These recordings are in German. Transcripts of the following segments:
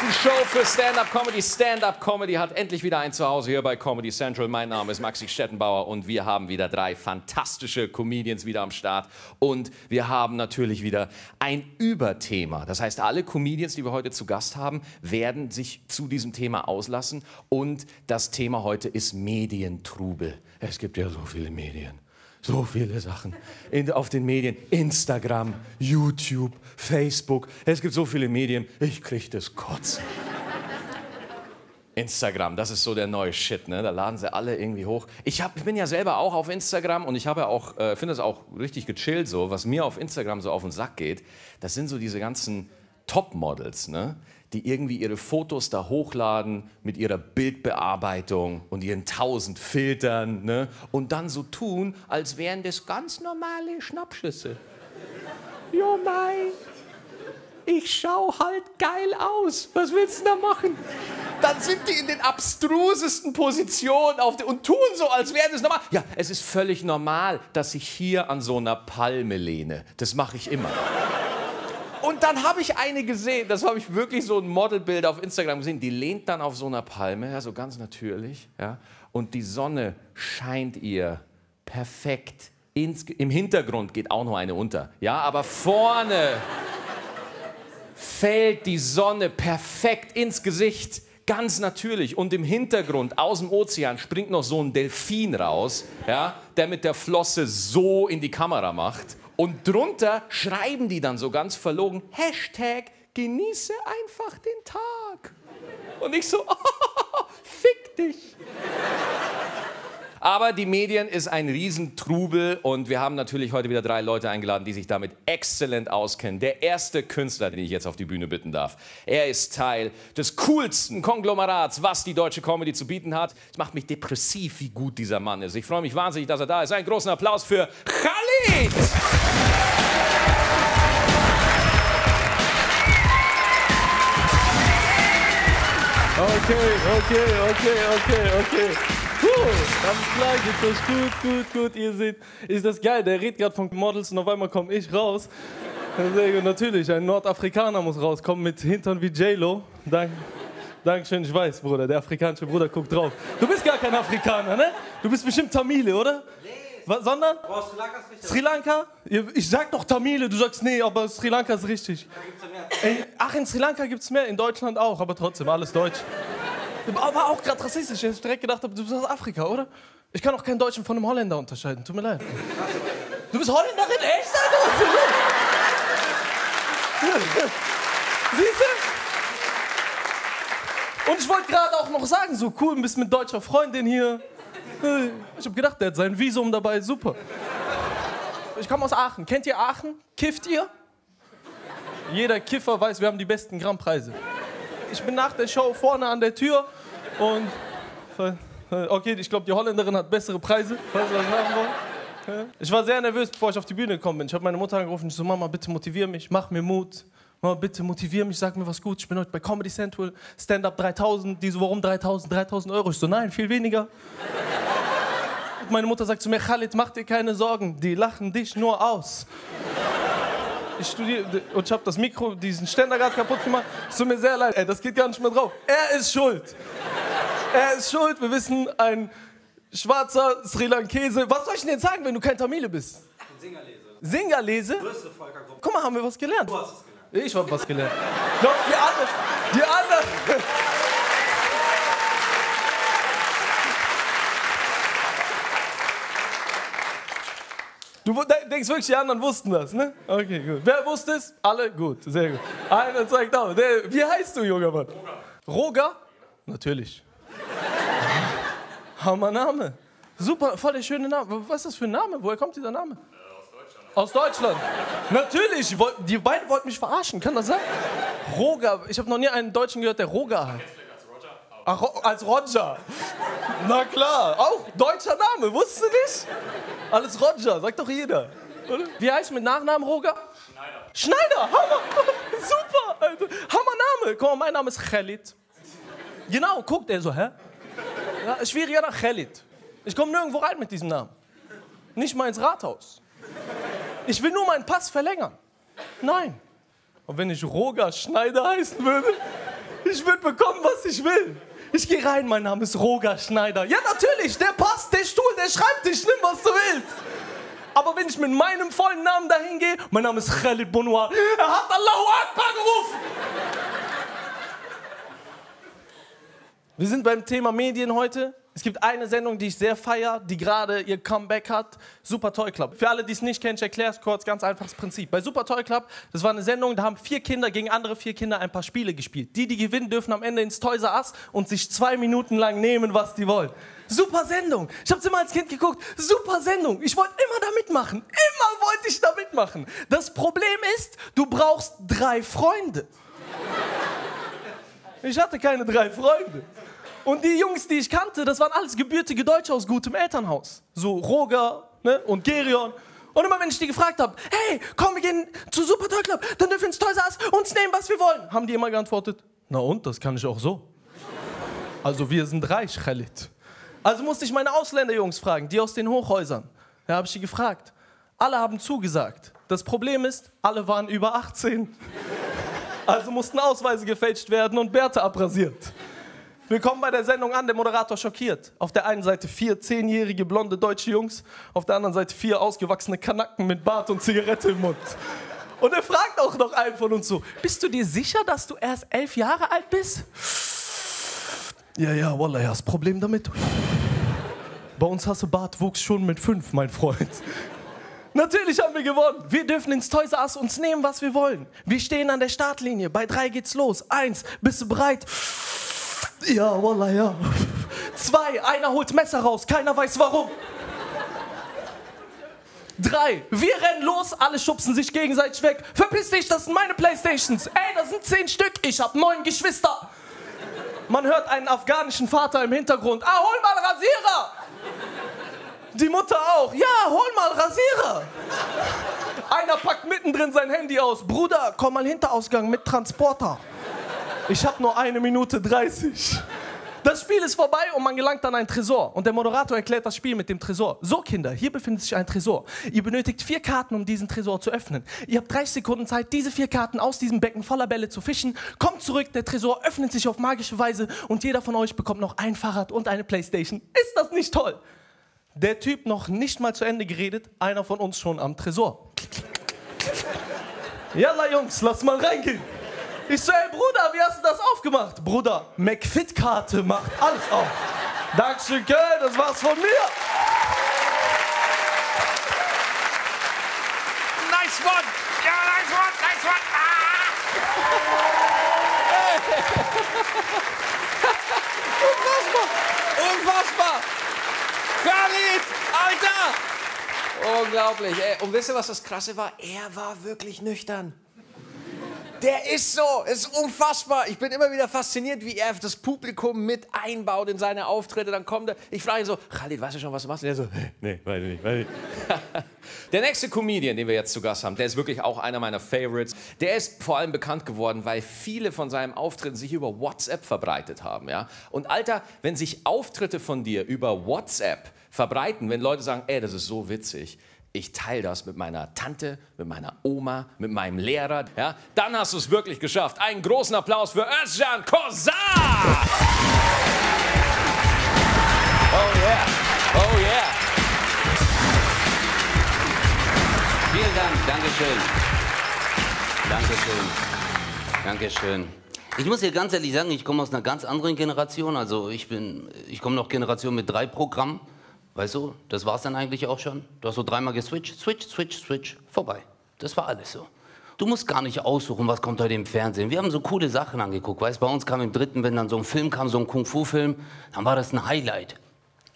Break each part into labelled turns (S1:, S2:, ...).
S1: besten Show für Stand-Up-Comedy. Stand-Up-Comedy hat endlich wieder ein Zuhause hier bei Comedy Central. Mein Name ist Maxi Stettenbauer und wir haben wieder drei fantastische Comedians wieder am Start. Und wir haben natürlich wieder ein Überthema. Das heißt, alle Comedians, die wir heute zu Gast haben, werden sich zu diesem Thema auslassen. Und das Thema heute ist Medientrubel. Es gibt ja so viele Medien. So viele Sachen in, auf den Medien. Instagram, YouTube, Facebook. Es gibt so viele Medien. Ich kriege das Kotzen. Instagram, das ist so der neue Shit, ne? Da laden sie alle irgendwie hoch. Ich, hab, ich bin ja selber auch auf Instagram und ich ja äh, finde es auch richtig gechillt so. Was mir auf Instagram so auf den Sack geht, das sind so diese ganzen Topmodels, ne? Die irgendwie ihre Fotos da hochladen mit ihrer Bildbearbeitung und ihren tausend Filtern ne? und dann so tun, als wären das ganz normale Schnappschüsse. Jo, mei, ich schau halt geil aus. Was willst du da machen? Dann sind die in den abstrusesten Positionen und tun so, als wäre das normal. Ja, es ist völlig normal, dass ich hier an so einer Palme lehne. Das mache ich immer. Und dann habe ich eine gesehen, das habe ich wirklich so ein Modelbild auf Instagram gesehen, die lehnt dann auf so einer Palme, ja, so ganz natürlich, ja, und die Sonne scheint ihr perfekt. Ins, Im Hintergrund geht auch noch eine unter, ja, aber vorne fällt die Sonne perfekt ins Gesicht, ganz natürlich. Und im Hintergrund, aus dem Ozean, springt noch so ein Delfin raus, ja, der mit der Flosse so in die Kamera macht. Und drunter schreiben die dann so ganz verlogen, Hashtag, genieße einfach den Tag. Und ich so, oh, fick dich. Aber die Medien ist ein Riesentrubel und wir haben natürlich heute wieder drei Leute eingeladen, die sich damit exzellent auskennen. Der erste Künstler, den ich jetzt auf die Bühne bitten darf. Er ist Teil des coolsten Konglomerats, was die deutsche Comedy zu bieten hat. Es macht mich depressiv, wie gut dieser Mann ist. Ich freue mich wahnsinnig, dass er da ist. Einen großen Applaus für Khalid!
S2: Okay, okay, okay, okay, okay. Cool, alles klar, geht's euch gut, gut, gut. Ihr seht, ist das geil. Der redet gerade von Models und auf einmal komme ich raus. Gut, natürlich, ein Nordafrikaner muss rauskommen mit Hintern wie J-Lo. Dank, Dankeschön, ich weiß, Bruder, der afrikanische Bruder guckt drauf. Du bist gar kein Afrikaner, ne? Du bist bestimmt Tamile, oder? Was, sondern?
S3: Boah, Sri Lanka ist richtig.
S2: Sri Lanka? Ich sag doch Tamile, du sagst nee, aber Sri Lanka ist richtig.
S3: Da gibt's ja mehr.
S2: Ey, ach, in Sri Lanka gibt's mehr, in Deutschland auch, aber trotzdem, alles deutsch. War auch gerade rassistisch, ich direkt gedacht du bist aus Afrika, oder? Ich kann auch keinen Deutschen von einem Holländer unterscheiden, tut mir leid. Du bist Holländerin? Echt? Siehst du? Und ich wollte gerade auch noch sagen, so cool, bist mit deutscher Freundin hier. Ich habe gedacht, der hat sein Visum dabei, super. Ich komme aus Aachen. Kennt ihr Aachen? Kifft ihr? Jeder Kiffer weiß, wir haben die besten Grammpreise. Ich bin nach der Show vorne an der Tür und. Okay, ich glaube, die Holländerin hat bessere Preise, falls ihr was machen wollt. Ja. Ich war sehr nervös, bevor ich auf die Bühne gekommen bin. Ich habe meine Mutter angerufen. Ich so, Mama, bitte motivier mich, mach mir Mut. Mama, bitte motivier mich, sag mir was gut. Ich bin heute bei Comedy Central, Stand-Up 3000. Die so, warum 3000? 3000 Euro. Ich so, nein, viel weniger. Und meine Mutter sagt zu mir, Khalid, mach dir keine Sorgen, die lachen dich nur aus. Ich studiere und ich habe das Mikro, diesen Ständer gerade kaputt gemacht. Es tut mir sehr leid, ey, das geht gar nicht mehr drauf. Er ist schuld. Er ist schuld. Wir wissen, ein schwarzer Sri Lankese. Was soll ich denn jetzt sagen, wenn du kein Tamile bist?
S3: Singerlese.
S2: Singerlese?
S3: Größere Völkergruppe.
S2: Guck mal, haben wir was gelernt.
S3: Du hast es gelernt.
S2: Ich hab was gelernt. Doch, die anderen. Die anderen. Du denkst wirklich, die anderen wussten das, ne? Okay, gut. Wer wusste es? Alle? Gut, sehr gut. Einer zeigt auf. Der, wie heißt du, junger Mann? Roger. Roger? Natürlich. Hammer Name. Super, voll der schöne Name. Was ist das für ein Name? Woher kommt dieser Name? Aus Deutschland. Natürlich, woll- die beiden wollten mich verarschen, kann das sein? Roger, ich habe noch nie einen Deutschen gehört, der Roger heißt. Ach, als Roger. Na klar, auch deutscher Name, wusstest du nicht? Alles Roger, sagt doch jeder. Wie heißt mit Nachnamen Roger? Schneider. Schneider, Hammer. Super, Alter. Hammer Name. Guck mal, mein Name ist Khalid. Genau, guckt er so, hä? Ja, schwieriger nach Khalid. Ich komme nirgendwo rein mit diesem Namen. Nicht mal ins Rathaus. Ich will nur meinen Pass verlängern. Nein. Und wenn ich Roger Schneider heißen würde, ich würde bekommen, was ich will. Ich gehe rein, mein Name ist Roger Schneider. Ja, natürlich, der Pass, der Stuhl, der Schreibtisch, nimm, was du willst. Aber wenn ich mit meinem vollen Namen dahin gehe, mein Name ist Khalid Bonouar, er hat Allahu Akbar gerufen. Wir sind beim Thema Medien heute. Es gibt eine Sendung, die ich sehr feiere, die gerade ihr Comeback hat. Super Toy Club. Für alle, die es nicht kennen, ich erkläre es kurz, ganz einfaches Prinzip. Bei Super Toy Club, das war eine Sendung, da haben vier Kinder gegen andere vier Kinder ein paar Spiele gespielt. Die, die gewinnen, dürfen am Ende ins Toys Us und sich zwei Minuten lang nehmen, was die wollen. Super Sendung. Ich habe es immer als Kind geguckt. Super Sendung. Ich wollte immer da mitmachen. Immer wollte ich da mitmachen. Das Problem ist, du brauchst drei Freunde. Ich hatte keine drei Freunde. Und die Jungs, die ich kannte, das waren alles gebürtige Deutsche aus gutem Elternhaus. So Roger ne, und Gerion. Und immer wenn ich die gefragt habe, hey, komm, wir gehen zu Super Toy Club, dann dürfen wir ins Toys R uns nehmen, was wir wollen, haben die immer geantwortet, na und, das kann ich auch so. Also wir sind reich, Khalid. Also musste ich meine Ausländerjungs fragen, die aus den Hochhäusern. Da habe ich die gefragt. Alle haben zugesagt. Das Problem ist, alle waren über 18. Also mussten Ausweise gefälscht werden und Bärte abrasiert. Wir kommen bei der Sendung an, der Moderator schockiert. Auf der einen Seite vier zehnjährige blonde deutsche Jungs, auf der anderen Seite vier ausgewachsene Kanacken mit Bart und Zigarette im Mund. Und er fragt auch noch einen von uns so: Bist du dir sicher, dass du erst elf Jahre alt bist? Ja, ja, Wallah, das Problem damit. Bei uns hast du Bartwuchs schon mit fünf, mein Freund. Natürlich haben wir gewonnen. Wir dürfen ins Toys Us uns nehmen, was wir wollen. Wir stehen an der Startlinie. Bei drei geht's los. Eins, bist du bereit? Ja, Wallah, ja. Zwei, einer holt Messer raus, keiner weiß warum. Drei, wir rennen los, alle schubsen sich gegenseitig weg. Verpiss dich, das sind meine Playstations. Ey, das sind zehn Stück, ich hab neun Geschwister. Man hört einen afghanischen Vater im Hintergrund. Ah, hol mal Rasierer! Die Mutter auch. Ja, hol mal Rasierer. Einer packt mittendrin sein Handy aus. Bruder, komm mal Hinterausgang mit Transporter. Ich habe nur eine Minute 30. Das Spiel ist vorbei und man gelangt an einen Tresor. Und der Moderator erklärt das Spiel mit dem Tresor. So, Kinder, hier befindet sich ein Tresor. Ihr benötigt vier Karten, um diesen Tresor zu öffnen. Ihr habt 30 Sekunden Zeit, diese vier Karten aus diesem Becken voller Bälle zu fischen. Kommt zurück, der Tresor öffnet sich auf magische Weise und jeder von euch bekommt noch ein Fahrrad und eine Playstation. Ist das nicht toll? Der Typ noch nicht mal zu Ende geredet, einer von uns schon am Tresor. Jalla Jungs, lass mal reingehen. Ich so, ey Bruder, wie hast du das aufgemacht? Bruder, McFit-Karte macht alles auf. Dankeschön, Köln, das war's von mir.
S1: Nice one! Ja, nice one, nice one! Ah! Unfassbar! Khalid! Alter! Unglaublich, ey. Und wisst ihr, was das Krasse war? Er war wirklich nüchtern. Der ist so, ist unfassbar. Ich bin immer wieder fasziniert, wie er das Publikum mit einbaut in seine Auftritte. Dann kommt er, ich frage ihn so, Khalid, weißt du schon, was du machst? Und er so, nee, weiß ich nicht, weiß ich nicht. Der nächste Comedian, den wir jetzt zu Gast haben, der ist wirklich auch einer meiner Favorites. Der ist vor allem bekannt geworden, weil viele von seinen Auftritten sich über WhatsApp verbreitet haben. Ja? Und Alter, wenn sich Auftritte von dir über WhatsApp verbreiten, wenn Leute sagen, ey, das ist so witzig, ich teile das mit meiner Tante, mit meiner Oma, mit meinem Lehrer, ja, dann hast du es wirklich geschafft. Einen großen Applaus für Özcan Kozar! Oh yeah, oh yeah.
S4: Vielen Dank, Dankeschön. Dankeschön. Dankeschön. Ich muss dir ganz ehrlich sagen, ich komme aus einer ganz anderen Generation. Also ich bin, ich komme noch Generation mit drei Programmen. Weißt du, das war's dann eigentlich auch schon. Du hast so dreimal geswitcht, switch, switch, switch, vorbei. Das war alles so. Du musst gar nicht aussuchen, was kommt heute im Fernsehen. Wir haben so coole Sachen angeguckt. Weißt, bei uns kam im dritten, wenn dann so ein Film kam, so ein Kung-Fu-Film, dann war das ein Highlight.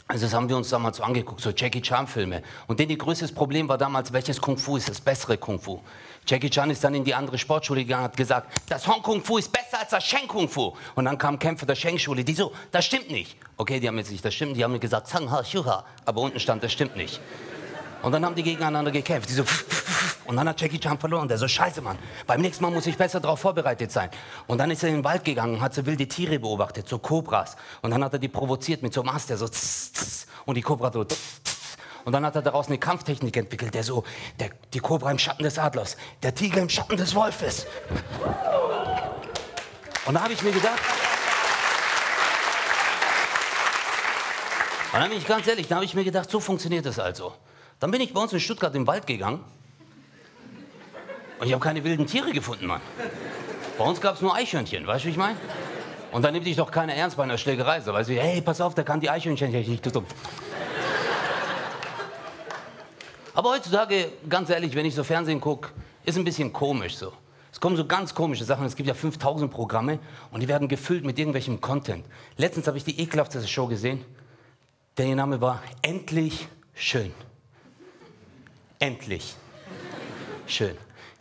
S4: Also das haben wir uns damals so angeguckt, so Jackie Chan-Filme. Und denn ihr größtes Problem war damals, welches Kung-Fu ist das bessere Kung-Fu? Jackie Chan ist dann in die andere Sportschule gegangen und hat gesagt, das Hong Kung Fu ist besser als das Sheng Kung Fu. Und dann kamen Kämpfer der Sheng Schule, die so, das stimmt nicht. Okay, die haben jetzt nicht, das stimmt, die haben mir gesagt, Zhang Ha Shuha. Aber unten stand, das stimmt nicht. Und dann haben die gegeneinander gekämpft. Die so, und dann hat Jackie Chan verloren. Der so, scheiße, Mann. Beim nächsten Mal muss ich besser darauf vorbereitet sein. Und dann ist er in den Wald gegangen und hat so wilde Tiere beobachtet, so Kobras. Und dann hat er die provoziert mit so einem Ast, der so, tss, tss, und die Kobra so, tss. Und dann hat er daraus eine Kampftechnik entwickelt, der so, der, die Kobra im Schatten des Adlers, der Tiger im Schatten des Wolfes. Und da habe ich mir gedacht, und dann bin ich ganz ehrlich, da habe ich mir gedacht, so funktioniert das also. Dann bin ich bei uns in Stuttgart im Wald gegangen und ich habe keine wilden Tiere gefunden, Mann. Bei uns gab es nur Eichhörnchen, weißt du, wie ich meine? Und dann nimmt dich doch keiner ernst bei einer Schlägerei. So, weißt du, hey, pass auf, der kann die Eichhörnchen nicht. Aber heutzutage, ganz ehrlich, wenn ich so Fernsehen gucke, ist ein bisschen komisch so. Es kommen so ganz komische Sachen. Es gibt ja 5000 Programme und die werden gefüllt mit irgendwelchem Content. Letztens habe ich die ekelhafteste Show gesehen. Der Name war Endlich schön. Endlich schön.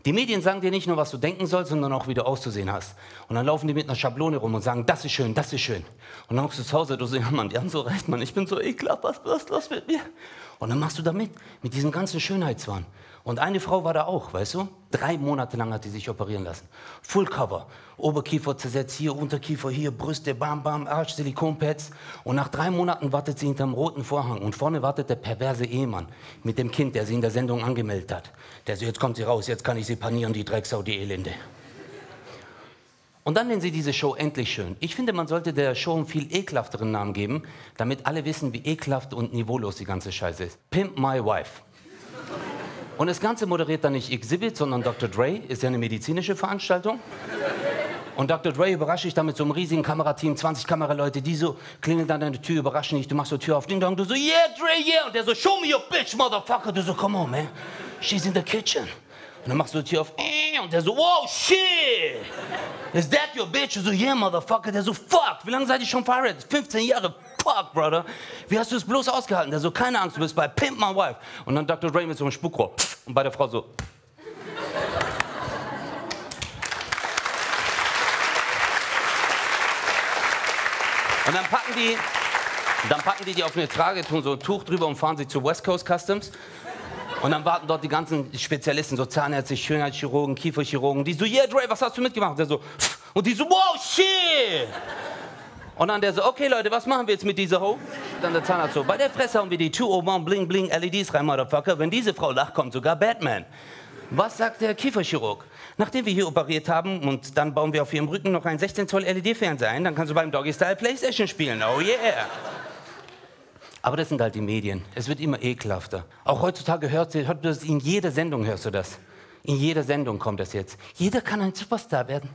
S4: Die Medien sagen dir nicht nur, was du denken sollst, sondern auch, wie du auszusehen hast. Und dann laufen die mit einer Schablone rum und sagen, das ist schön, das ist schön. Und dann kommst du zu Hause, du sagst, Mann, die haben so recht, Mann, ich bin so ekelhaft, was ist los mit mir? Und dann machst du da mit, mit diesem ganzen Schönheitswahn. Und eine Frau war da auch, weißt du? Drei Monate lang hat sie sich operieren lassen. Full Cover. Oberkiefer zersetzt, hier Unterkiefer, hier Brüste, bam, bam, Arsch, Silikonpads. Und nach drei Monaten wartet sie hinterm roten Vorhang. Und vorne wartet der perverse Ehemann mit dem Kind, der sie in der Sendung angemeldet hat. Der so, jetzt kommt sie raus, jetzt kann ich sie panieren, die Drecksau, die Elende. Und dann nennen sie diese Show endlich schön. Ich finde, man sollte der Show einen viel ekelhafteren Namen geben, damit alle wissen, wie ekelhaft und niveaulos die ganze Scheiße ist. Pimp My Wife. Und das Ganze moderiert dann nicht Exhibit, sondern Dr. Dre, ist ja eine medizinische Veranstaltung. Und Dr. Dre überrascht dich dann mit so einem riesigen Kamerateam, 20 Kameraleute, die so klingeln dann an der Tür, überraschen dich, du machst so Tür auf, Ding Dong, du so, yeah, Dre, yeah. Und der so, show me your bitch, motherfucker. Du so, come on, man, she's in the kitchen. Und dann machst du die Tür auf, äh, und der so, wow, shit. Is that your bitch? Du so, yeah, motherfucker. Der so, fuck, wie lange seid ihr schon verheiratet? 15 Jahre, fuck, brother. Wie hast du es bloß ausgehalten? Der so, keine Angst, du bist bei Pimp My Wife. Und dann Dr. Dre mit so einem Spuckrohr. Und bei der Frau so. Und dann packen die, dann packen die die auf eine Trage, tun so ein Tuch drüber und fahren sie zu West Coast Customs. Und dann warten dort die ganzen Spezialisten, so Zahnärzte, Schönheitschirurgen, Kieferchirurgen, die so, yeah, Dre, was hast du mitgemacht? Der so, und die so, wow, shit! Und dann der so, okay Leute, was machen wir jetzt mit dieser Ho? Dann der Zahnarzt so, bei der Fresse haben wir die 201 Bling Bling LEDs rein, Motherfucker. Wenn diese Frau lacht, kommt sogar Batman. Was sagt der Kieferchirurg? Nachdem wir hier operiert haben und dann bauen wir auf ihrem Rücken noch einen 16 Zoll LED-Fernseher ein, dann kannst du beim Doggy Style Playstation spielen. Oh yeah! Aber das sind halt die Medien. Es wird immer ekelhafter. Auch heutzutage hört, hört das in jeder Sendung hörst du das. In jeder Sendung kommt das jetzt. Jeder kann ein Superstar werden.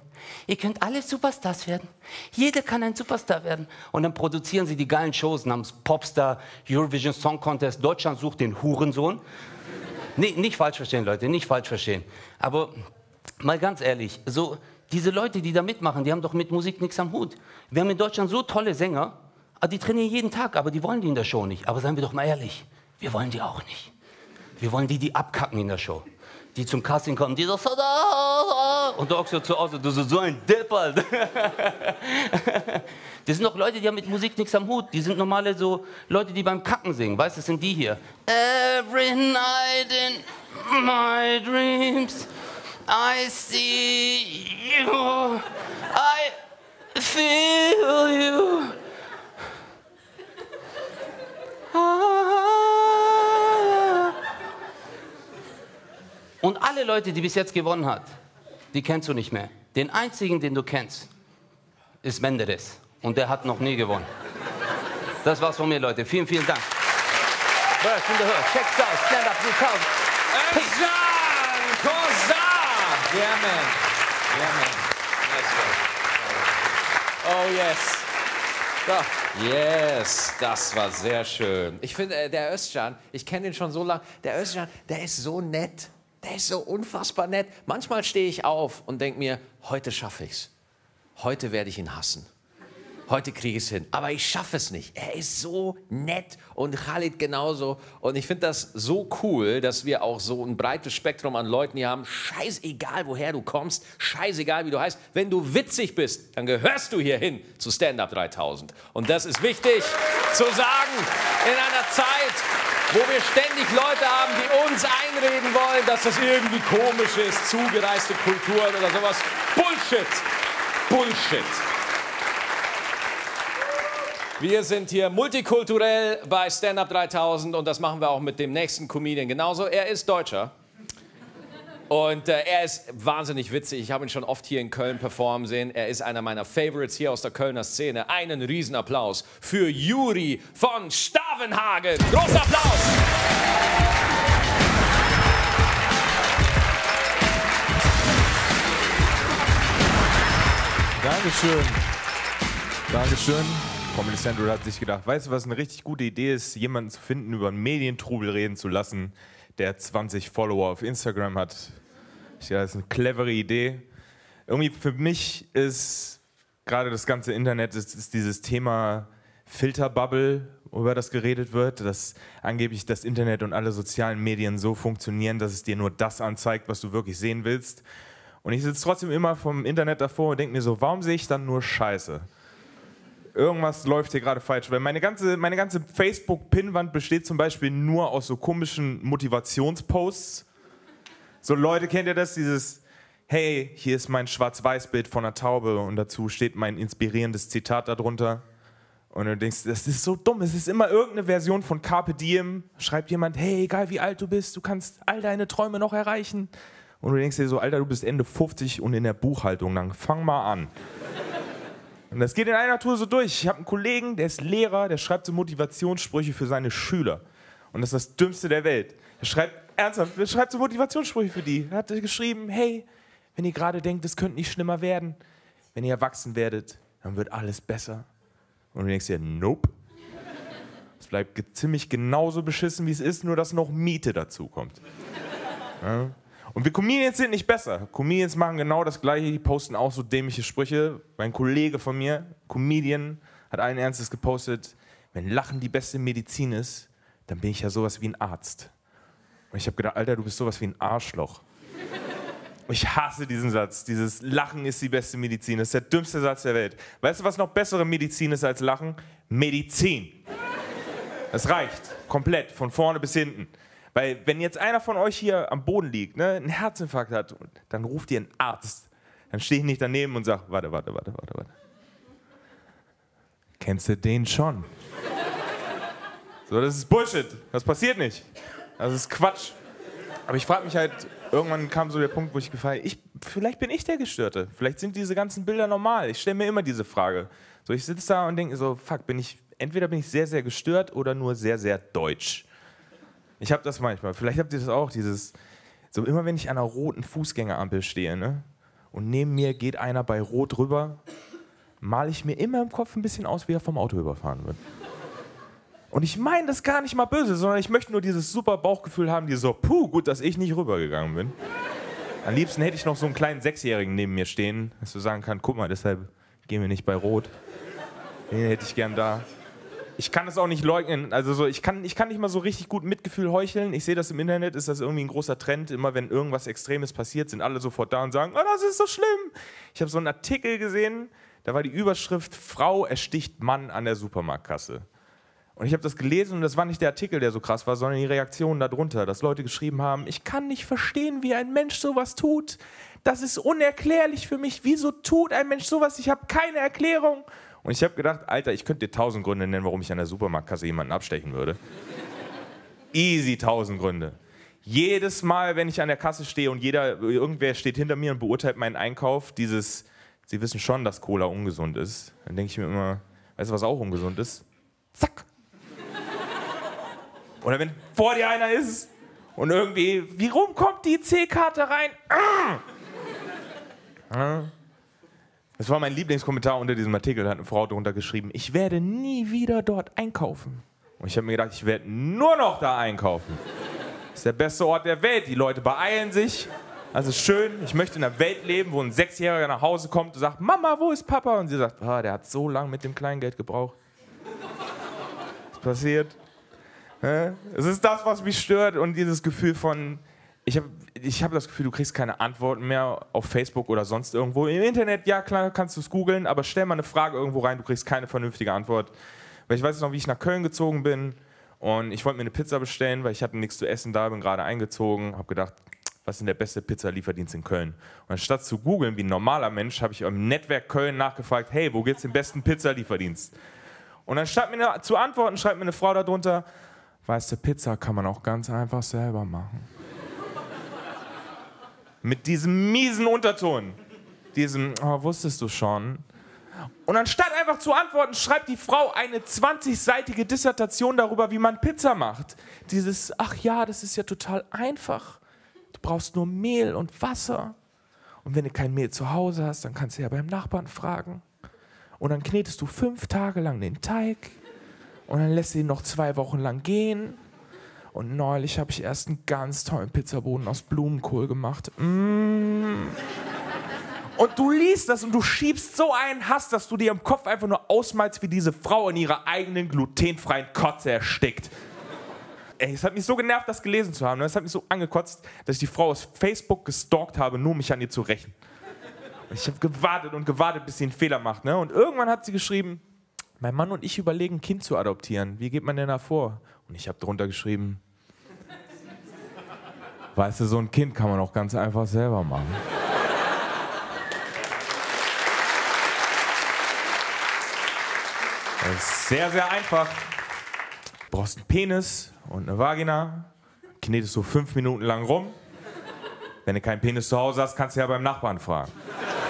S4: Ihr könnt alle Superstars werden. Jeder kann ein Superstar werden. Und dann produzieren sie die geilen Shows namens Popstar, Eurovision Song Contest, Deutschland sucht den Hurensohn. Nee, nicht falsch verstehen, Leute, nicht falsch verstehen. Aber mal ganz ehrlich, so diese Leute, die da mitmachen, die haben doch mit Musik nichts am Hut. Wir haben in Deutschland so tolle Sänger, die trainieren jeden Tag, aber die wollen die in der Show nicht. Aber seien wir doch mal ehrlich, wir wollen die auch nicht. Wir wollen die, die abkacken in der Show. Die zum Casting kommen, die so, und du auch so zu Hause, du so, so ein Depp. Das sind doch Leute, die haben mit Musik nichts am Hut. Die sind normale so Leute, die beim Kacken singen. Weißt du, das sind die hier. Every night in my dreams I see you. I feel you. Und alle Leute, die bis jetzt gewonnen hat, die kennst du nicht mehr. Den einzigen, den du kennst, ist Menderes. Und der hat noch nie gewonnen. Das war's von mir, Leute. Vielen, vielen Dank. Birds in the Hood. Check's out. Stand up 3000.
S1: Özcan Kozak! Yeah, man. Yeah, man. Nice. Oh, yes. So. Yes, das war sehr schön. Ich finde, äh, der Özcan, ich kenne ihn schon so lange, der Özcan, der ist so nett. Der ist so unfassbar nett. Manchmal stehe ich auf und denke mir, heute schaffe ich's. Heute werde ich ihn hassen. Heute kriege ich es hin. Aber ich schaffe es nicht. Er ist so nett und Khalid genauso. Und ich finde das so cool, dass wir auch so ein breites Spektrum an Leuten hier haben. Scheißegal, woher du kommst. Scheißegal, wie du heißt. Wenn du witzig bist, dann gehörst du hier hin zu Stand Up 3000. Und das ist wichtig zu sagen in einer Zeit, wo wir ständig Leute haben, die uns einreden wollen, dass das irgendwie komisch ist, zugereiste Kulturen oder sowas. Bullshit. Bullshit. Wir sind hier multikulturell bei Stand Up 3000 und das machen wir auch mit dem nächsten Comedian genauso. Er ist Deutscher. Und äh, er ist wahnsinnig witzig. Ich habe ihn schon oft hier in Köln performen sehen. Er ist einer meiner Favorites hier aus der Kölner Szene. Einen Riesenapplaus für Juri von Stavenhagen. Großer Applaus!
S5: Dankeschön. Dankeschön. Comedy Central hat sich gedacht, weißt du, was eine richtig gute Idee ist, jemanden zu finden, über einen Medientrubel reden zu lassen, der 20 Follower auf Instagram hat. Ich dachte, das ist eine clevere Idee. Irgendwie für mich ist gerade das ganze Internet ist, ist dieses Thema Filterbubble, über das geredet wird, dass angeblich das Internet und alle sozialen Medien so funktionieren, dass es dir nur das anzeigt, was du wirklich sehen willst. Und ich sitze trotzdem immer vom Internet davor und denke mir so, warum sehe ich dann nur Scheiße? Irgendwas läuft hier gerade falsch. Weil meine ganze, meine ganze Facebook-Pinnwand besteht zum Beispiel nur aus so komischen Motivationsposts. So Leute, kennt ihr das? Dieses, hey, hier ist mein Schwarz-Weiß-Bild von einer Taube und dazu steht mein inspirierendes Zitat darunter. Und du denkst, das ist so dumm. Es ist immer irgendeine Version von Carpe Diem. Schreibt jemand, hey, egal wie alt du bist, du kannst all deine Träume noch erreichen. Und du denkst dir so, Alter, du bist Ende 50 und in der Buchhaltung, dann fang mal an. Und das geht in einer Tour so durch. Ich habe einen Kollegen, der ist Lehrer, der schreibt so Motivationssprüche für seine Schüler. Und das ist das Dümmste der Welt. Er schreibt ernsthaft, er schreibt so Motivationssprüche für die. Er hat geschrieben, hey, wenn ihr gerade denkt, es könnte nicht schlimmer werden, wenn ihr erwachsen werdet, dann wird alles besser. Und du denkst dir, nope. Es bleibt ziemlich genauso beschissen, wie es ist, nur dass noch Miete dazu kommt. Ja? Und wir Comedians sind nicht besser. Comedians machen genau das Gleiche, die posten auch so dämliche Sprüche. Mein Kollege von mir, Comedian, hat allen Ernstes gepostet, wenn Lachen die beste Medizin ist, dann bin ich ja sowas wie ein Arzt. Und ich habe gedacht, Alter, du bist sowas wie ein Arschloch. Ich hasse diesen Satz. Dieses Lachen ist die beste Medizin. Das ist der dümmste Satz der Welt. Weißt du, was noch bessere Medizin ist als Lachen? Medizin. Das reicht. Komplett. Von vorne bis hinten. Weil wenn jetzt einer von euch hier am Boden liegt, ne, einen Herzinfarkt hat, dann ruft ihr einen Arzt. Dann stehe ich nicht daneben und sage, warte, warte, warte, warte, warte. Kennst du den schon? So, das ist Bullshit. Das passiert nicht. Das ist Quatsch. Aber ich frage mich halt, irgendwann kam so der Punkt, wo ich gefallen ich vielleicht bin ich der Gestörte. Vielleicht sind diese ganzen Bilder normal. Ich stelle mir immer diese Frage. So, ich sitze da und denke so, fuck, bin ich, entweder bin ich sehr, sehr gestört oder nur sehr, sehr deutsch. Ich habe das manchmal. Vielleicht habt ihr das auch, dieses, so immer wenn ich an einer roten Fußgängerampel stehe, ne, und neben mir geht einer bei Rot rüber, male ich mir immer im Kopf ein bisschen aus, wie er vom Auto überfahren wird. Und ich meine das gar nicht mal böse, sondern ich möchte nur dieses super Bauchgefühl haben, die so, puh, gut, dass ich nicht rübergegangen bin. Am liebsten hätte ich noch so einen kleinen Sechsjährigen neben mir stehen, dass du sagen kann, guck mal, deshalb gehen wir nicht bei Rot. Den hätte ich gern da ich kann es auch nicht leugnen. Also so, ich, kann, ich kann nicht mal so richtig gut Mitgefühl heucheln. Ich sehe das im Internet, ist das irgendwie ein großer Trend. Immer wenn irgendwas Extremes passiert, sind alle sofort da und sagen, oh, das ist so schlimm. Ich habe so einen Artikel gesehen, da war die Überschrift, Frau ersticht Mann an der Supermarktkasse. Und ich habe das gelesen und das war nicht der Artikel, der so krass war, sondern die Reaktionen darunter, dass Leute geschrieben haben, ich kann nicht verstehen, wie ein Mensch sowas tut. Das ist unerklärlich für mich. Wieso tut ein Mensch sowas? Ich habe keine Erklärung. Und ich habe gedacht, Alter, ich könnte dir tausend Gründe nennen, warum ich an der Supermarktkasse jemanden abstechen würde. Easy tausend Gründe. Jedes Mal, wenn ich an der Kasse stehe und jeder, irgendwer steht hinter mir und beurteilt meinen Einkauf, dieses, sie wissen schon, dass Cola ungesund ist, dann denke ich mir immer, weißt du, was auch ungesund ist? Zack. Oder wenn vor dir einer ist und irgendwie, wie rum kommt die C-Karte rein? Ah. Das war mein Lieblingskommentar unter diesem Artikel. Da hat eine Frau darunter geschrieben: Ich werde nie wieder dort einkaufen. Und ich habe mir gedacht, ich werde nur noch da einkaufen. Das ist der beste Ort der Welt. Die Leute beeilen sich. Also schön, ich möchte in einer Welt leben, wo ein Sechsjähriger nach Hause kommt und sagt, Mama, wo ist Papa? Und sie sagt, ah, der hat so lange mit dem Kleingeld gebraucht. Was passiert? Es ist das, was mich stört und dieses Gefühl von, ich habe ich hab das Gefühl, du kriegst keine Antworten mehr auf Facebook oder sonst irgendwo. Im Internet, ja klar, kannst du es googeln, aber stell mal eine Frage irgendwo rein, du kriegst keine vernünftige Antwort. Weil ich weiß noch, wie ich nach Köln gezogen bin und ich wollte mir eine Pizza bestellen, weil ich hatte nichts zu essen da, bin gerade eingezogen, habe gedacht, was ist denn der beste Pizzalieferdienst in Köln? Und anstatt zu googeln wie ein normaler Mensch, habe ich im Netzwerk Köln nachgefragt, hey, wo gibt es den besten Pizzalieferdienst? Und dann statt mir zu antworten, schreibt mir eine Frau darunter, weißt du, Pizza kann man auch ganz einfach selber machen. Mit diesem miesen Unterton. Diesem, oh, wusstest du schon. Und anstatt einfach zu antworten, schreibt die Frau eine 20-seitige Dissertation darüber, wie man Pizza macht. Dieses, ach ja, das ist ja total einfach. Du brauchst nur Mehl und Wasser. Und wenn du kein Mehl zu Hause hast, dann kannst du ja beim Nachbarn fragen. Und dann knetest du fünf Tage lang den Teig. Und dann lässt du ihn noch zwei Wochen lang gehen. Und neulich habe ich erst einen ganz tollen Pizzaboden aus Blumenkohl gemacht. Mmh. Und du liest das und du schiebst so einen Hass, dass du dir im Kopf einfach nur ausmalst, wie diese Frau in ihrer eigenen glutenfreien Kotze erstickt. Ey, es hat mich so genervt, das gelesen zu haben. Es hat mich so angekotzt, dass ich die Frau aus Facebook gestalkt habe, nur um mich an ihr zu rächen. Ich habe gewartet und gewartet, bis sie einen Fehler macht. Ne? Und irgendwann hat sie geschrieben, mein Mann und ich überlegen, ein Kind zu adoptieren. Wie geht man denn da vor? Und ich habe drunter geschrieben, weißt du, so ein Kind kann man auch ganz einfach selber machen. Das ist sehr, sehr einfach. Du brauchst einen Penis und eine Vagina, knetest du fünf Minuten lang rum. Wenn du keinen Penis zu Hause hast, kannst du ja beim Nachbarn fragen.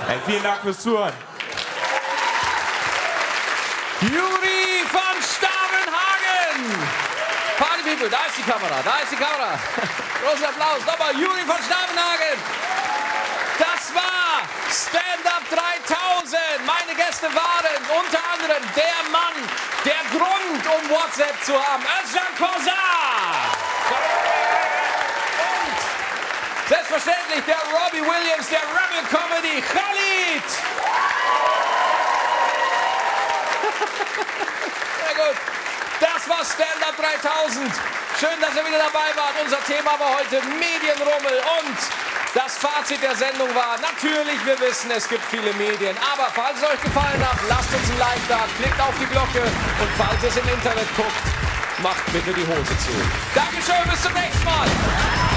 S5: Hey, vielen Dank fürs Zuhören.
S1: Juri von Stavenhagen! Party People, da ist die Kamera, da ist die Kamera. Großen Applaus, nochmal Juri von Stavenhagen! Das war Stand Up 3000. Meine Gäste waren unter anderem der Mann, der Grund, um WhatsApp zu haben, Özcan Kosa. Und selbstverständlich der Robbie Williams, der Rebel Comedy, Khalid. Sehr gut. Das war Stand Up 3000. Schön, dass ihr wieder dabei wart. Unser Thema war heute Medienrummel und das Fazit der Sendung war, natürlich, wir wissen, es gibt viele Medien, aber falls es euch gefallen hat, lasst uns ein Like da, klickt auf die Glocke und falls ihr es im Internet guckt, macht bitte die Hose zu. Dankeschön, bis zum nächsten Mal.